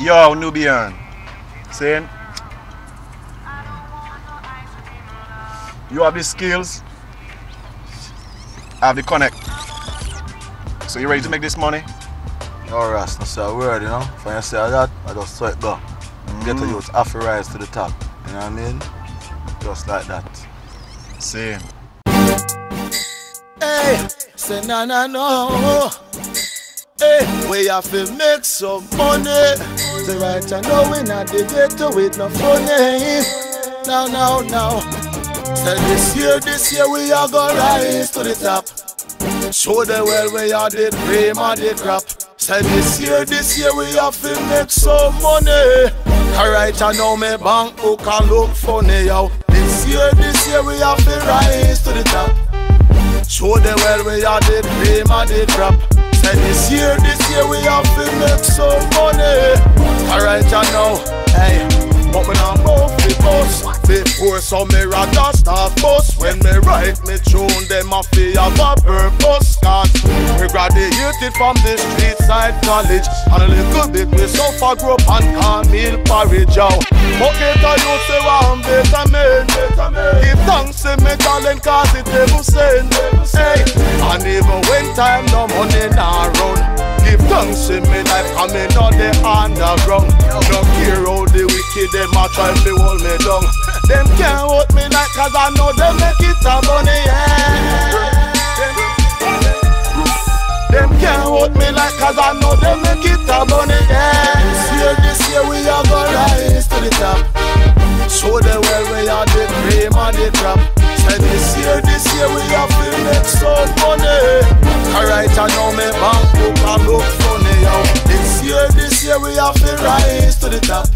Yo, Nubian. Saying? You have the skills. I have the connect. So you ready to make this money? No Ras, no say a word, you know. When you say that, I just saw it go. Mm. Get to youth half rise to the top. You know what I mean? Just like that. Same. Hey, say na na no. Hey, we have to make some money. Say right now we not the ghetto with no funny. Now, now, now. Say this year, this year we are gonna rise to the top. Show the world we are the cream of the crop. Say this year, this year we have to make some money. Alright, I know me bank book can look funny, yo. This year, this year we have to rise to the top. Show the world we are the dream of the crop. Say this year, this year we have to make some money. Alright, I know, hey, but me not move the bus. Before so me rather start bus. When me write me tune, them a fi have a purpose. Cause we graduated from the college. And a little bit we suffer grow up and call meal porridge out. But later you say one better man. Give thanks to me talent cause it never send. Hey, and even when time no money nah run. Give thanks to me life coming on the underground. Don't the wicked them a try to hold me down. Them can't hold me like cause I know them make it a money, yeah. Cause I know them make it a money, yeah. This year, this year we are gonna rise to the top. Show the world we are the cream of the crop. Say this year, this year we have to make some money. Alright, I know me bank book a look funny, yo. This year, this year we have to rise to the top.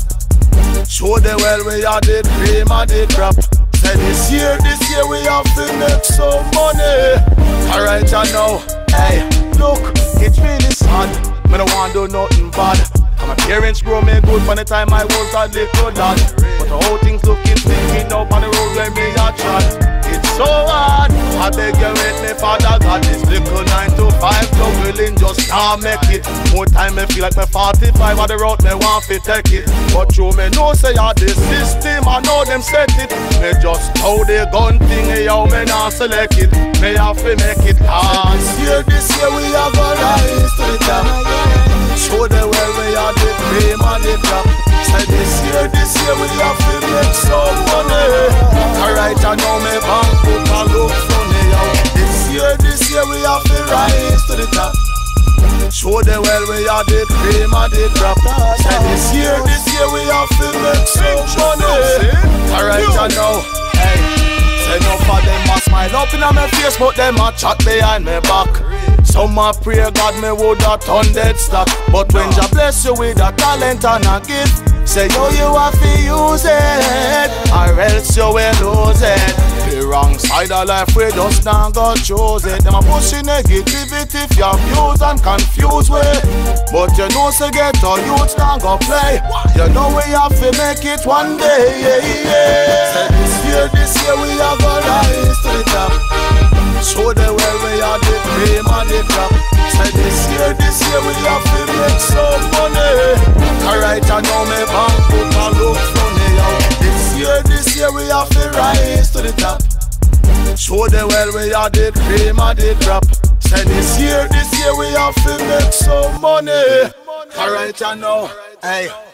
Show the world we are the cream of the crop. Say this year, this year we have to make some money. My grow me good from the time I was a little lad. But how things looking stinking up on the road where me a chat. It's so hard. I beg you wait me father got this little 9 to 5 juggling just can't make it. More time me feel like me 45 on the road me want to take it. But you me know say I the system I know them set it. Me just how the gun thing eh, yo me not select it. Me have to make it hard. This year, this year we are gonna rise to the top. Show the world we are of the crop. Say this year, this year we have to make some money. Alright, I know me bank book a look funny, yo. This year, this year we have to rise to the top. Show the world we are the cream of the crop. Say this year, this year we have to make some money. Alright, I know. Hey, say no for them a smile up in my face, but them a chat behind my back. Some a pray God me woulda turn dead stock. But when Jah bless you with a talent and a gift Say yo you have to use it Or else you will lose it. The wrong side of life we just not go choose it. Them a pushing negativity if you abuse and confuse with. But you know say get a youth not go play. You know we have to make it one day yeah, yeah. This year we have to make some money. Alright, I know me bank book a look funny. This year, this year we have to rise to the top. Show the world we are the cream of the crop. Say this year, this year we have to make some money. Alright, I know. Hey.